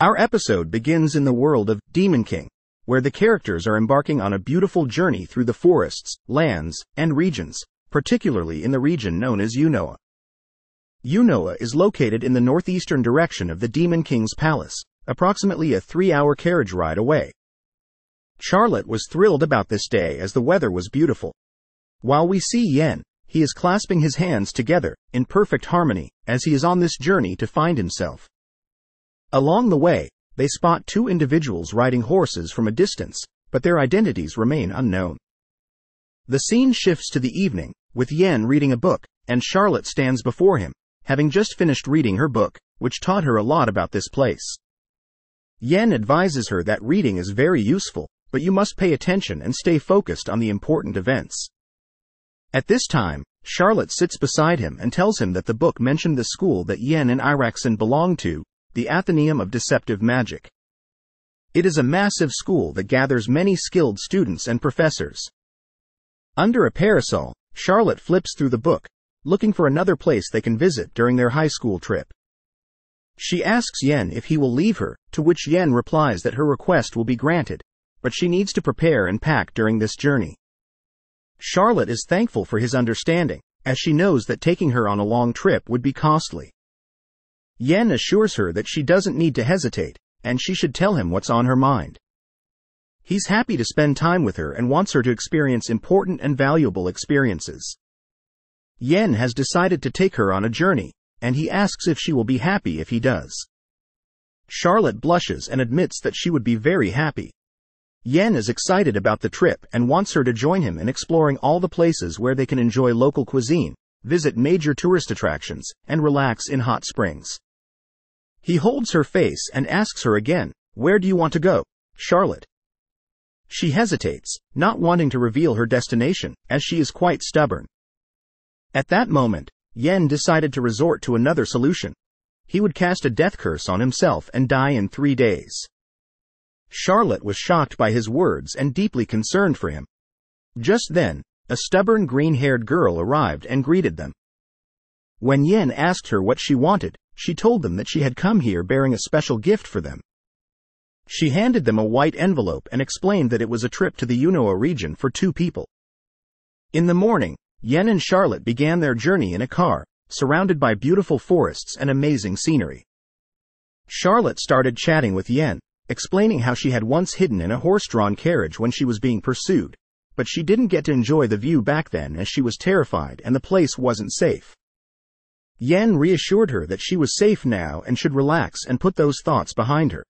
Our episode begins in the world of Demon King, where the characters are embarking on a beautiful journey through the forests, lands, and regions, particularly in the region known as Yunoa. Yunoa is located in the northeastern direction of the Demon King's palace, approximately a three-hour carriage ride away. Charlotte was thrilled about this day as the weather was beautiful. While we see Yen, he is clasping his hands together, in perfect harmony, as he is on this journey to find himself. Along the way, they spot two individuals riding horses from a distance, but their identities remain unknown. The scene shifts to the evening, with Yen reading a book, and Charlotte stands before him, having just finished reading her book, which taught her a lot about this place. Yen advises her that reading is very useful, but you must pay attention and stay focused on the important events. At this time, Charlotte sits beside him and tells him that the book mentioned the school that Yen and Iraxen belonged to, the Athenaeum of Deceptive Magic. It is a massive school that gathers many skilled students and professors. Under a parasol, Charlotte flips through the book, looking for another place they can visit during their high school trip. She asks Yen if he will leave her, to which Yen replies that her request will be granted, but she needs to prepare and pack during this journey. Charlotte is thankful for his understanding, as she knows that taking her on a long trip would be costly. Yen assures her that she doesn't need to hesitate, and she should tell him what's on her mind. He's happy to spend time with her and wants her to experience important and valuable experiences. Yen has decided to take her on a journey, and he asks if she will be happy if he does. Charlotte blushes and admits that she would be very happy. Yen is excited about the trip and wants her to join him in exploring all the places where they can enjoy local cuisine, visit major tourist attractions, and relax in hot springs. He holds her face and asks her again, Where do you want to go, Charlotte? She hesitates, not wanting to reveal her destination, as she is quite stubborn. At that moment, Yen decided to resort to another solution. He would cast a death curse on himself and die in three days. Charlotte was shocked by his words and deeply concerned for him. Just then, a stubborn green-haired girl arrived and greeted them. When Yen asked her what she wanted, she told them that she had come here bearing a special gift for them. She handed them a white envelope and explained that it was a trip to the Yunoa region for two people. In the morning, Yen and Charlotte began their journey in a car, surrounded by beautiful forests and amazing scenery. Charlotte started chatting with Yen, explaining how she had once hidden in a horse-drawn carriage when she was being pursued, but she didn't get to enjoy the view back then as she was terrified and the place wasn't safe. Yen reassured her that she was safe now and should relax and put those thoughts behind her.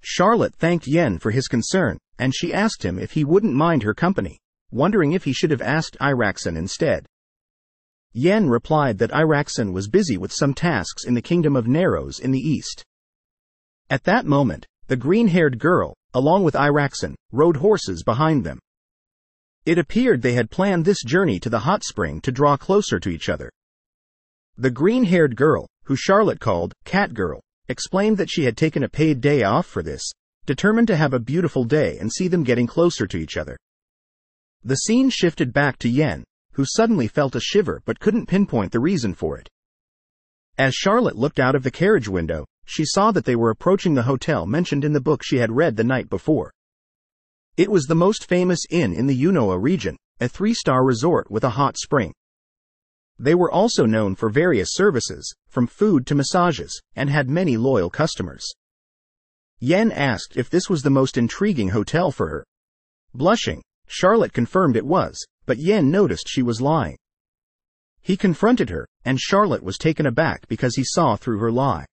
Charlotte thanked Yen for his concern, and she asked him if he wouldn't mind her company, wondering if he should have asked Iraxen instead. Yen replied that Iraxen was busy with some tasks in the kingdom of Narrows in the east. At that moment, the green-haired girl, along with Iraxen, rode horses behind them. It appeared they had planned this journey to the hot spring to draw closer to each other. The green-haired girl, who Charlotte called Cat Girl, explained that she had taken a paid day off for this, determined to have a beautiful day and see them getting closer to each other. The scene shifted back to Yen, who suddenly felt a shiver but couldn't pinpoint the reason for it. As Charlotte looked out of the carriage window, she saw that they were approaching the hotel mentioned in the book she had read the night before. It was the most famous inn in the Yunoa region, a three-star resort with a hot spring. They were also known for various services, from food to massages, and had many loyal customers. Yen asked if this was the most intriguing hotel for her. Blushing, Charlotte confirmed it was, but Yen noticed she was lying. He confronted her, and Charlotte was taken aback because he saw through her lie.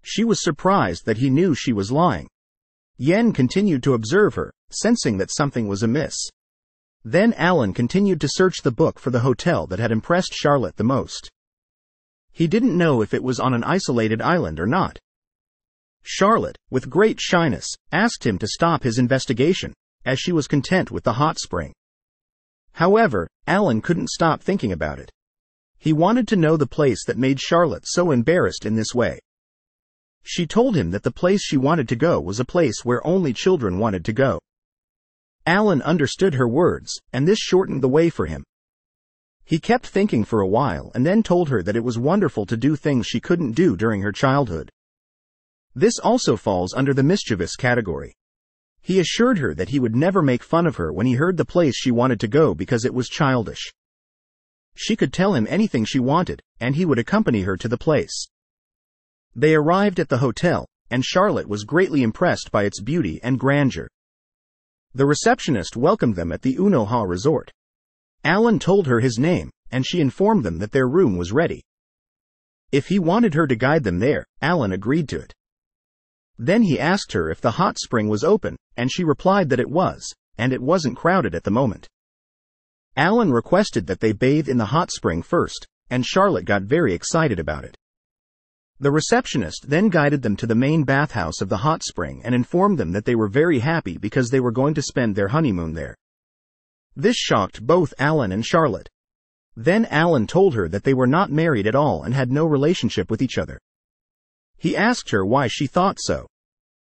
She was surprised that he knew she was lying. Yen continued to observe her, sensing that something was amiss. Then Alan continued to search the book for the hotel that had impressed Charlotte the most. He didn't know if it was on an isolated island or not. Charlotte, with great shyness, asked him to stop his investigation, as she was content with the hot spring. However, Alan couldn't stop thinking about it. He wanted to know the place that made Charlotte so embarrassed in this way. She told him that the place she wanted to go was a place where only children wanted to go. Alan understood her words, and this shortened the way for him. He kept thinking for a while and then told her that it was wonderful to do things she couldn't do during her childhood. This also falls under the mischievous category. He assured her that he would never make fun of her when he heard the place she wanted to go because it was childish. She could tell him anything she wanted, and he would accompany her to the place. They arrived at the hotel, and Charlotte was greatly impressed by its beauty and grandeur. The receptionist welcomed them at the Unoha resort. Alan told her his name, and she informed them that their room was ready. If he wanted her to guide them there, Alan agreed to it. Then he asked her if the hot spring was open, and she replied that it was, and it wasn't crowded at the moment. Alan requested that they bathe in the hot spring first, and Charlotte got very excited about it. The receptionist then guided them to the main bathhouse of the hot spring and informed them that they were very happy because they were going to spend their honeymoon there. This shocked both Alan and Charlotte. Then Alan told her that they were not married at all and had no relationship with each other. He asked her why she thought so.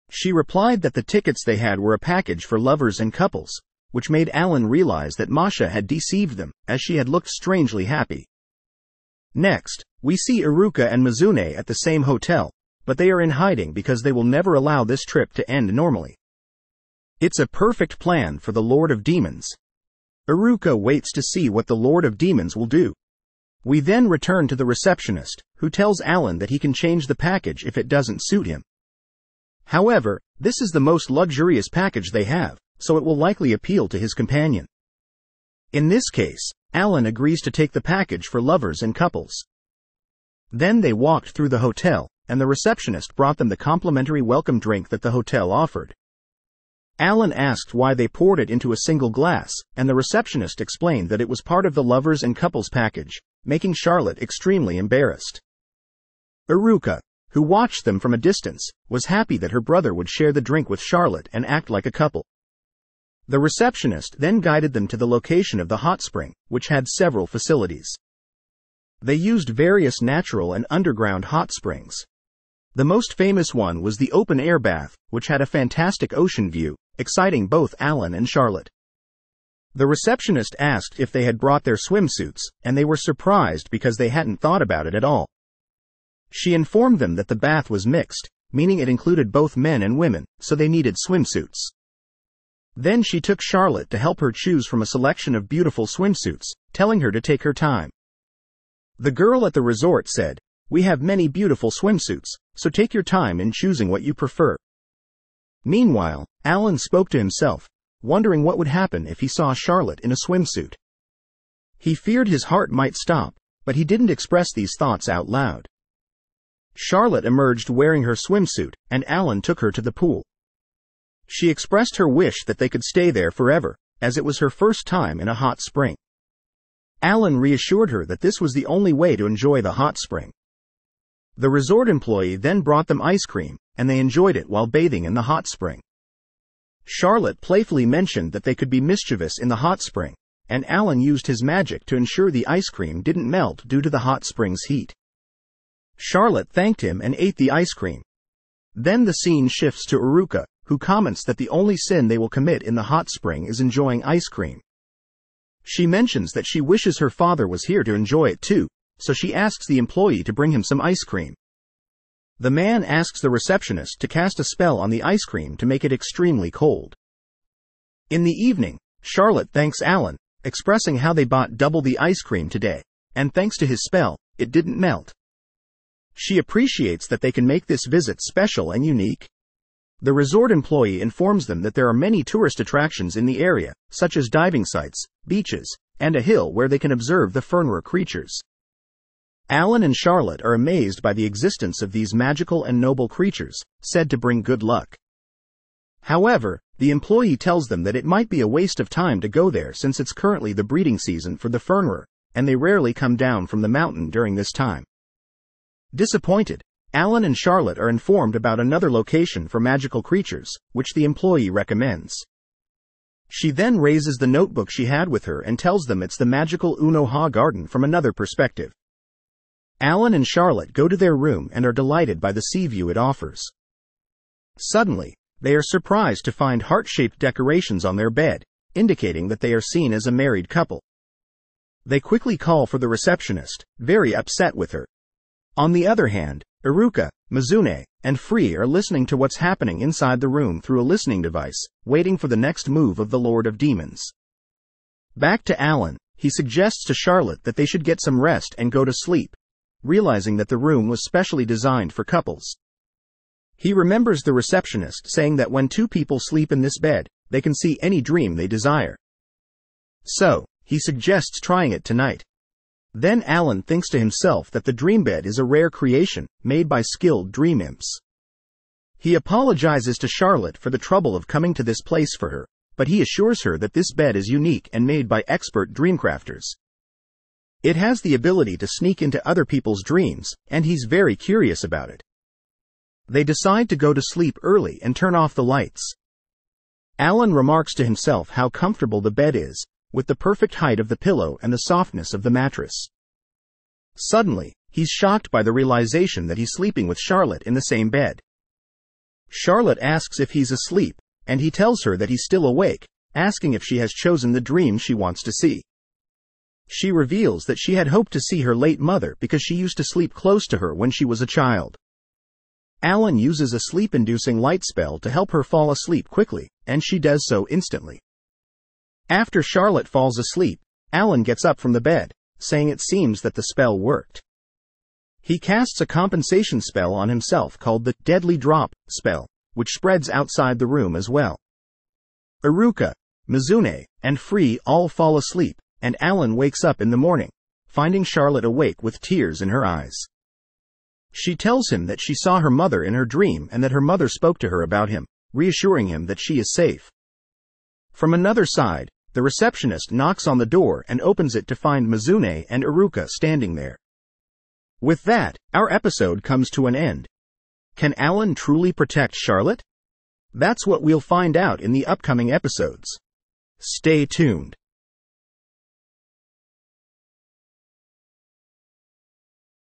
She replied that the tickets they had were a package for lovers and couples, which made Alan realize that Masha had deceived them, as she had looked strangely happy. Next, we see Iruka and Mizune at the same hotel, but they are in hiding because they will never allow this trip to end normally. It's a perfect plan for the Lord of Demons. Iruka waits to see what the Lord of Demons will do. We then return to the receptionist, who tells Alan that he can change the package if it doesn't suit him. However, this is the most luxurious package they have, so it will likely appeal to his companion. In this case, Alan agrees to take the package for lovers and couples. Then they walked through the hotel, and the receptionist brought them the complimentary welcome drink that the hotel offered. Alan asked why they poured it into a single glass, and the receptionist explained that it was part of the lovers and couples package, making Charlotte extremely embarrassed. Iruka, who watched them from a distance, was happy that her brother would share the drink with Charlotte and act like a couple. The receptionist then guided them to the location of the hot spring, which had several facilities. They used various natural and underground hot springs. The most famous one was the open air bath, which had a fantastic ocean view, exciting both Alan and Charlotte. The receptionist asked if they had brought their swimsuits, and they were surprised because they hadn't thought about it at all. She informed them that the bath was mixed, meaning it included both men and women, so they needed swimsuits. Then she took Charlotte to help her choose from a selection of beautiful swimsuits, telling her to take her time. The girl at the resort said, We have many beautiful swimsuits, so take your time in choosing what you prefer. Meanwhile, Alan spoke to himself, wondering what would happen if he saw Charlotte in a swimsuit. He feared his heart might stop, but he didn't express these thoughts out loud. Charlotte emerged wearing her swimsuit, and Alan took her to the pool. She expressed her wish that they could stay there forever, as it was her first time in a hot spring. Alan reassured her that this was the only way to enjoy the hot spring. The resort employee then brought them ice cream, and they enjoyed it while bathing in the hot spring. Charlotte playfully mentioned that they could be mischievous in the hot spring, and Alan used his magic to ensure the ice cream didn't melt due to the hot spring's heat. Charlotte thanked him and ate the ice cream. Then the scene shifts to Iruka, who comments that the only sin they will commit in the hot spring is enjoying ice cream. She mentions that she wishes her father was here to enjoy it too, so she asks the employee to bring him some ice cream. The man asks the receptionist to cast a spell on the ice cream to make it extremely cold. In the evening, Charlotte thanks Alan, expressing how they bought double the ice cream today, and thanks to his spell, it didn't melt. She appreciates that they can make this visit special and unique. The resort employee informs them that there are many tourist attractions in the area, such as diving sites, beaches, and a hill where they can observe the Fernwar creatures. Alan and Charlotte are amazed by the existence of these magical and noble creatures, said to bring good luck. However, the employee tells them that it might be a waste of time to go there since it's currently the breeding season for the Fernwar, and they rarely come down from the mountain during this time. Disappointed, Alan and Charlotte are informed about another location for magical creatures, which the employee recommends. She then raises the notebook she had with her and tells them it's the magical Unoha garden from another perspective. Alan and Charlotte go to their room and are delighted by the sea view it offers. Suddenly, they are surprised to find heart-shaped decorations on their bed, indicating that they are seen as a married couple. They quickly call for the receptionist, very upset with her. On the other hand, Iruka, Mizune, and Free are listening to what's happening inside the room through a listening device, waiting for the next move of the Lord of Demons. Back to Alan, he suggests to Charlotte that they should get some rest and go to sleep, realizing that the room was specially designed for couples. He remembers the receptionist saying that when two people sleep in this bed, they can see any dream they desire. So, he suggests trying it tonight. Then Alan thinks to himself that the dream bed is a rare creation, made by skilled dream imps. He apologizes to Charlotte for the trouble of coming to this place for her, but he assures her that this bed is unique and made by expert dreamcrafters. It has the ability to sneak into other people's dreams, and he's very curious about it. They decide to go to sleep early and turn off the lights. Alan remarks to himself how comfortable the bed is, with the perfect height of the pillow and the softness of the mattress. Suddenly, he's shocked by the realization that he's sleeping with Charlotte in the same bed. Charlotte asks if he's asleep, and he tells her that he's still awake, asking if she has chosen the dream she wants to see. She reveals that she had hoped to see her late mother because she used to sleep close to her when she was a child. Alan uses a sleep-inducing light spell to help her fall asleep quickly, and she does so instantly. After Charlotte falls asleep, Alan gets up from the bed, saying it seems that the spell worked. He casts a compensation spell on himself called the Deadly Drop spell, which spreads outside the room as well. Iruka, Mizune, and Free all fall asleep, and Alan wakes up in the morning, finding Charlotte awake with tears in her eyes. She tells him that she saw her mother in her dream and that her mother spoke to her about him, reassuring him that she is safe. From another side, the receptionist knocks on the door and opens it to find Mizune and Iruka standing there. With that, our episode comes to an end. Can Alan truly protect Charlotte? That's what we'll find out in the upcoming episodes. Stay tuned.